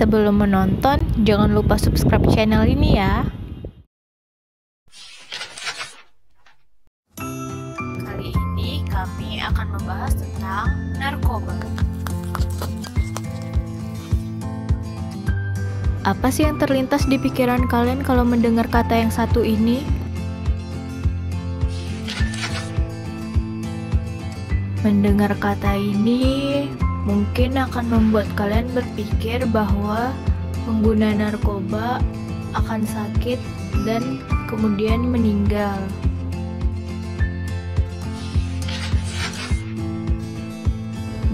sebelum menonton, jangan lupa subscribe channel ini ya. Kali ini kami akan membahas tentang narkoba. Apa sih yang terlintas di pikiran kalian kalau mendengar kata yang satu ini? Mendengar kata ini mungkin akan membuat kalian berpikir bahwa pengguna narkoba akan sakit dan kemudian meninggal.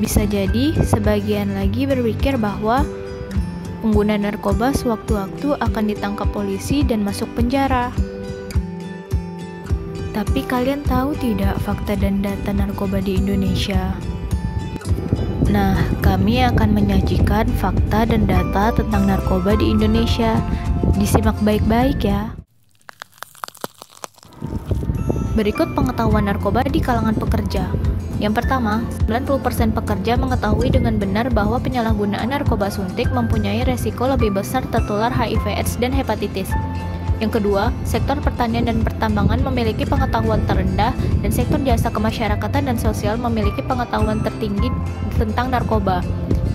Bisa jadi sebagian lagi berpikir bahwa pengguna narkoba sewaktu-waktu akan ditangkap polisi dan masuk penjara. Tapi kalian tahu tidak fakta dan data narkoba di Indonesia? Nah, kami akan menyajikan fakta dan data tentang narkoba di Indonesia. Disimak baik-baik ya. Berikut pengetahuan narkoba di kalangan pekerja. Yang pertama, 90% pekerja mengetahui dengan benar bahwa penyalahgunaan narkoba suntik mempunyai resiko lebih besar tertular HIV/AIDS dan hepatitis. Yang kedua, sektor pertanian dan pertambangan memiliki pengetahuan terendah dan sektor jasa kemasyarakatan dan sosial memiliki pengetahuan tertinggi tentang narkoba.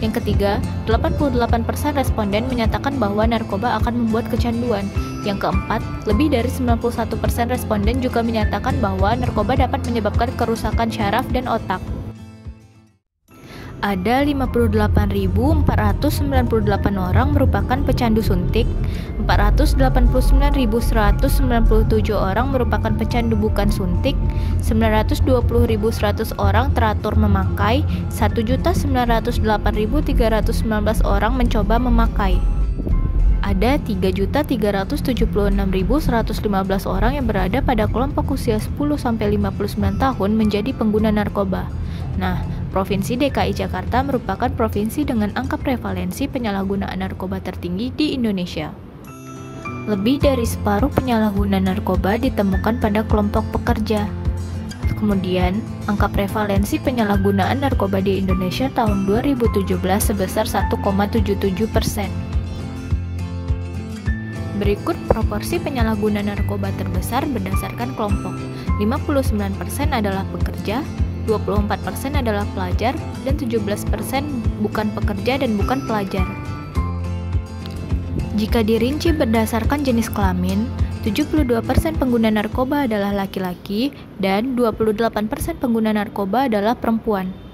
Yang ketiga, 88% responden menyatakan bahwa narkoba akan membuat kecanduan. Yang keempat, lebih dari 91% responden juga menyatakan bahwa narkoba dapat menyebabkan kerusakan syaraf dan otak ada 58.498 orang merupakan pecandu suntik, 489.197 orang merupakan pecandu bukan suntik, 920.100 orang teratur memakai, 1.908.319 orang mencoba memakai. Ada 3.376.115 orang yang berada pada kelompok usia 10-59 tahun menjadi pengguna narkoba. Nah, Provinsi DKI Jakarta merupakan provinsi dengan angka prevalensi penyalahgunaan narkoba tertinggi di Indonesia. Lebih dari separuh penyalahguna narkoba ditemukan pada kelompok pekerja. Kemudian, angka prevalensi penyalahgunaan narkoba di Indonesia tahun 2017 sebesar 1,77 persen. Berikut proporsi penyalahguna narkoba terbesar berdasarkan kelompok. 59% adalah pekerja, 24% adalah pelajar, dan 17% bukan pekerja dan bukan pelajar. Jika dirinci berdasarkan jenis kelamin, 72% pengguna narkoba adalah laki-laki dan 28% pengguna narkoba adalah perempuan.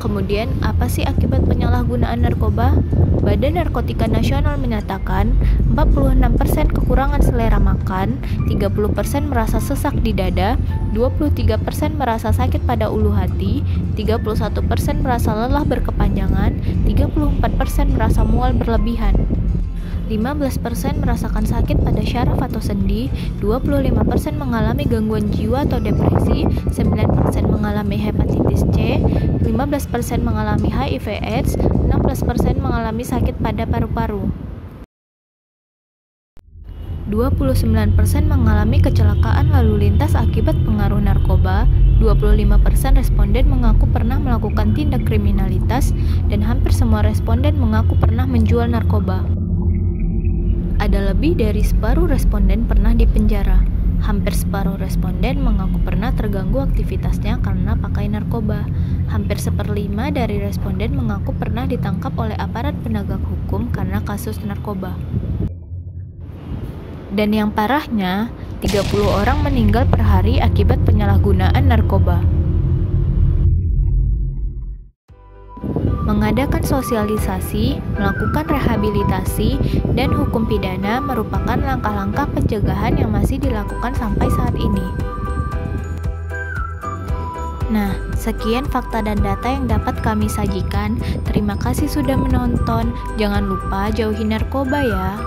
Kemudian, apa sih akibat penyalahgunaan narkoba? Badan Narkotika Nasional menyatakan 46% kekurangan selera makan, 30% merasa sesak di dada, 23% merasa sakit pada ulu hati, 31% merasa lelah berkepanjangan, 34% merasa mual berlebihan. 15% merasakan sakit pada syaraf atau sendi, 25% mengalami gangguan jiwa atau depresi, 9% mengalami hepatitis C, 15% mengalami HIV AIDS, 16% mengalami sakit pada paru-paru. 29% mengalami kecelakaan lalu lintas akibat pengaruh narkoba, 25% responden mengaku pernah melakukan tindak kriminalitas, dan hampir semua responden mengaku pernah menjual narkoba lebih dari separuh responden pernah dipenjara. Hampir separuh responden mengaku pernah terganggu aktivitasnya karena pakai narkoba. Hampir seperlima dari responden mengaku pernah ditangkap oleh aparat penegak hukum karena kasus narkoba. Dan yang parahnya, 30 orang meninggal per hari akibat penyalahgunaan narkoba. Mengadakan sosialisasi, melakukan rehabilitasi, dan hukum pidana merupakan langkah-langkah pencegahan yang masih dilakukan sampai saat ini. Nah, sekian fakta dan data yang dapat kami sajikan. Terima kasih sudah menonton. Jangan lupa jauhi narkoba ya.